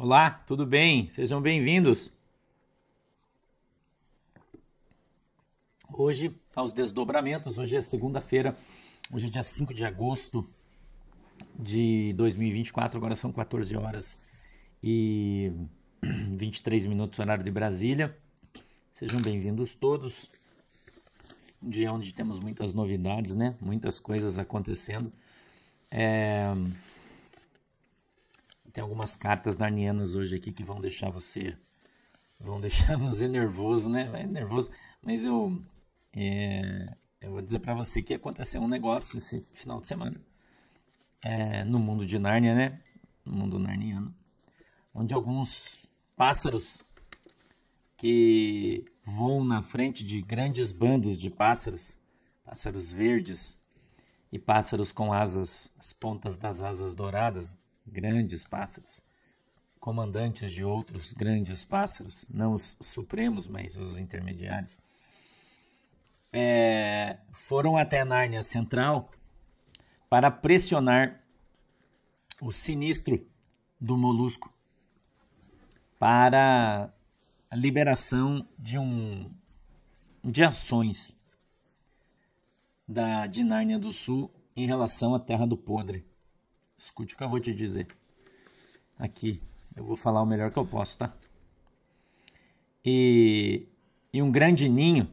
Olá, tudo bem? Sejam bem-vindos. Hoje, aos desdobramentos, hoje é segunda-feira, hoje é dia 5 de agosto de 2024, agora são 14 horas e 23 minutos, horário de Brasília. Sejam bem-vindos todos. Um dia onde temos muitas novidades, né? Muitas coisas acontecendo. É... Tem algumas cartas narnianas hoje aqui que vão deixar você vão deixar você nervoso, né? É nervoso. Mas eu é, eu vou dizer para você que aconteceu um negócio esse final de semana é, no mundo de Nárnia, né? No mundo narniano, onde alguns pássaros que voam na frente de grandes bandos de pássaros, pássaros verdes e pássaros com asas, as pontas das asas douradas, grandes pássaros, comandantes de outros grandes pássaros, não os supremos, mas os intermediários, é, foram até Nárnia Central para pressionar o sinistro do molusco para a liberação de um de ações da de Nárnia do Sul em relação à Terra do Podre. Escute o que eu vou te dizer. Aqui, eu vou falar o melhor que eu posso, tá? E, e um grande ninho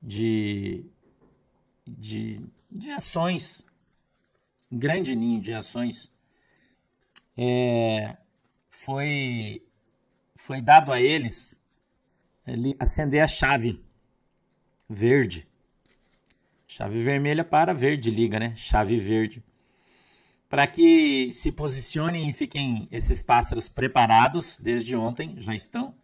de, de, de ações, um grande ninho de ações, é, foi, foi dado a eles ele, acender a chave verde. Chave vermelha para verde, liga, né? Chave verde para que se posicionem e fiquem esses pássaros preparados desde ontem, já estão.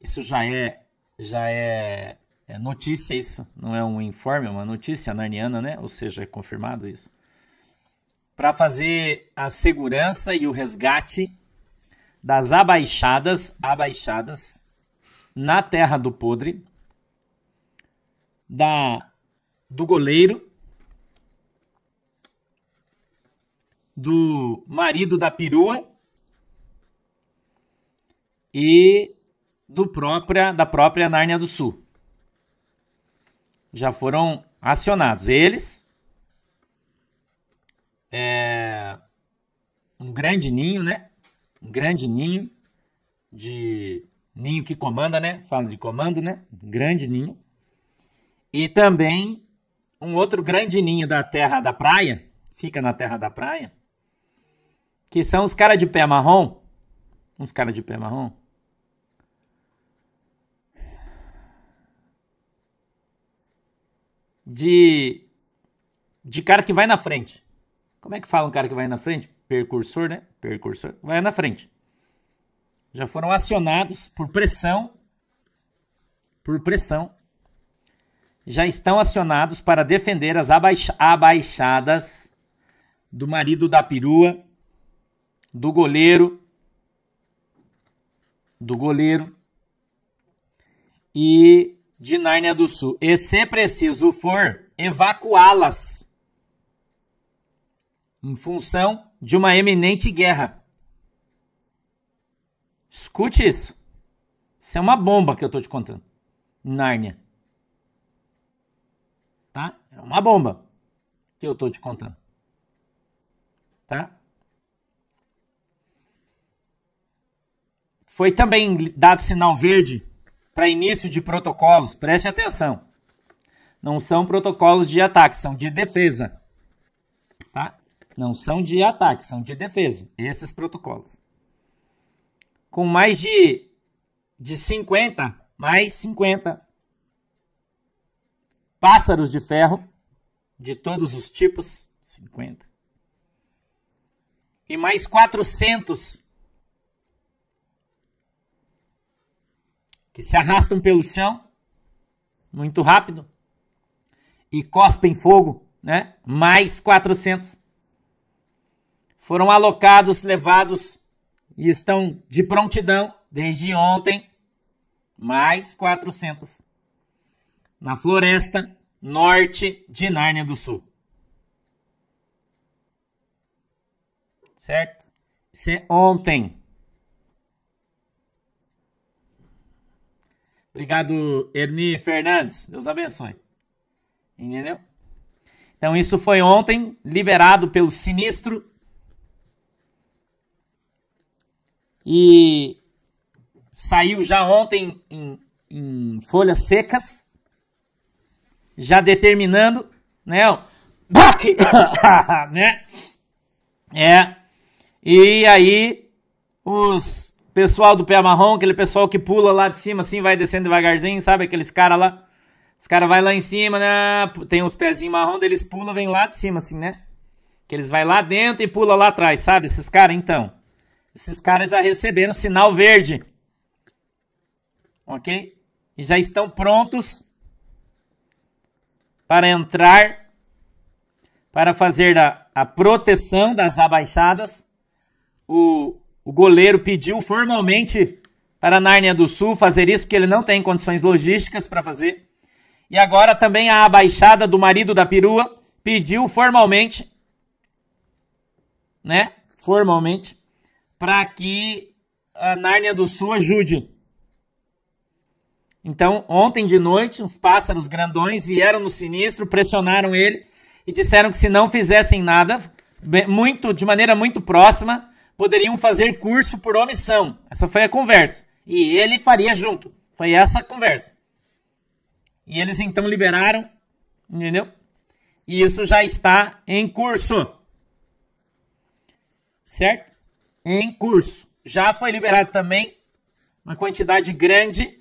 Isso já é já é, é, notícia isso, não é um informe, é uma notícia narniana, né? Ou seja, é confirmado isso. Para fazer a segurança e o resgate das abaixadas, abaixadas na terra do podre, da do goleiro do marido da perua e do própria, da própria Nárnia do Sul. Já foram acionados. Eles, é, um grande ninho, né? Um grande ninho de ninho que comanda, né? Fala de comando, né? grande ninho. E também um outro grande ninho da terra da praia, fica na terra da praia, que são os caras de pé marrom. Uns caras de pé marrom. De. De cara que vai na frente. Como é que fala um cara que vai na frente? Percursor, né? Percursor. Vai na frente. Já foram acionados por pressão. Por pressão. Já estão acionados para defender as abaixa abaixadas do marido da perua do goleiro, do goleiro e de Nárnia do Sul. E se preciso for, evacuá-las em função de uma eminente guerra. Escute isso. Isso é uma bomba que eu estou te contando. Nárnia. Tá? É uma bomba que eu estou te contando. Tá? Foi também dado sinal verde para início de protocolos. Preste atenção. Não são protocolos de ataque, são de defesa. Tá? Não são de ataque, são de defesa. Esses protocolos. Com mais de, de 50, mais 50 pássaros de ferro de todos os tipos, 50. E mais 400 que se arrastam pelo chão muito rápido e cospem fogo, né? Mais 400 foram alocados, levados e estão de prontidão desde ontem. Mais 400 na floresta norte de Nárnia do Sul. Certo? Isso é ontem. Obrigado, Erni Fernandes. Deus abençoe. Entendeu? Então, isso foi ontem, liberado pelo sinistro. E saiu já ontem em, em folhas secas, já determinando, né? né? É. E aí, os pessoal do pé marrom, aquele pessoal que pula lá de cima assim, vai descendo devagarzinho, sabe? Aqueles caras lá. Os caras vai lá em cima, né? Tem os pezinhos marrom, eles pulam, vem lá de cima assim, né? Que eles vai lá dentro e pula lá atrás, sabe? Esses caras, então. Esses caras já receberam sinal verde. Ok? E já estão prontos para entrar, para fazer a, a proteção das abaixadas. O, o goleiro pediu formalmente para Nárnia do Sul fazer isso, porque ele não tem condições logísticas para fazer. E agora também a abaixada do marido da perua pediu formalmente, né? Formalmente, para que a Nárnia do Sul ajude. Então, ontem de noite, uns pássaros grandões vieram no sinistro, pressionaram ele e disseram que se não fizessem nada, muito de maneira muito próxima, poderiam fazer curso por omissão. Essa foi a conversa. E ele faria junto. Foi essa a conversa. E eles então liberaram, entendeu? E isso já está em curso. Certo? Em curso. Já foi liberado também uma quantidade grande,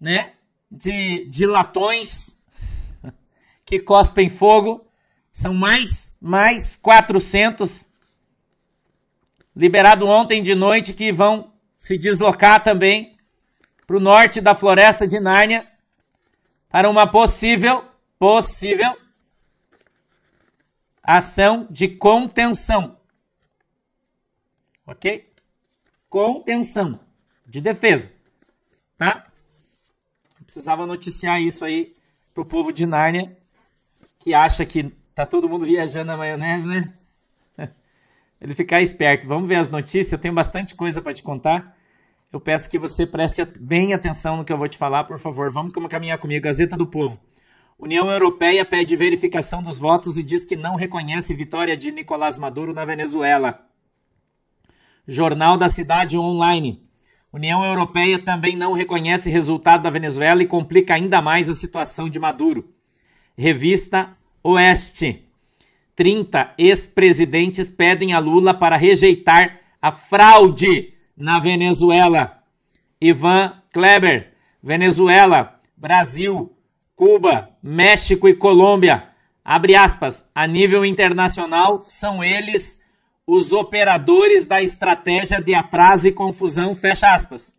né, de, de latões que cospem fogo. São mais mais 400 liberado ontem de noite que vão se deslocar também para o norte da floresta de Nárnia para uma possível, possível ação de contenção. Ok? Contenção de defesa. Tá? Precisava noticiar isso aí pro povo de Nárnia que acha que tá todo mundo viajando na maionese, né? Ele ficar esperto. Vamos ver as notícias. Eu tenho bastante coisa para te contar. Eu peço que você preste bem atenção no que eu vou te falar, por favor. Vamos caminhar comigo. Gazeta do Povo. União Europeia pede verificação dos votos e diz que não reconhece vitória de Nicolás Maduro na Venezuela. Jornal da Cidade Online. União Europeia também não reconhece resultado da Venezuela e complica ainda mais a situação de Maduro. Revista Oeste. 30 ex-presidentes pedem a Lula para rejeitar a fraude na Venezuela. Ivan Kleber, Venezuela, Brasil, Cuba, México e Colômbia. Abre aspas, a nível internacional são eles os operadores da estratégia de atraso e confusão, fecha aspas.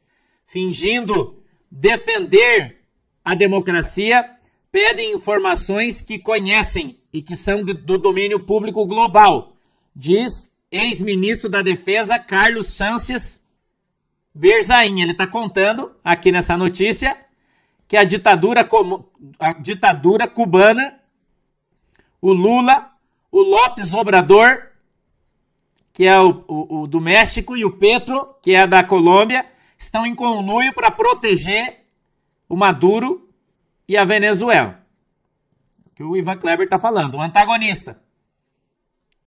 Fingindo defender a democracia, pedem informações que conhecem e que são do domínio público global, diz ex-ministro da Defesa Carlos Sanches Berzain. Ele está contando aqui nessa notícia que a ditadura, a ditadura cubana, o Lula, o Lopes Obrador, que é o, o, o do México, e o Petro, que é da Colômbia, estão em conluio para proteger o Maduro e a Venezuela que o Ivan Kleber está falando, o antagonista.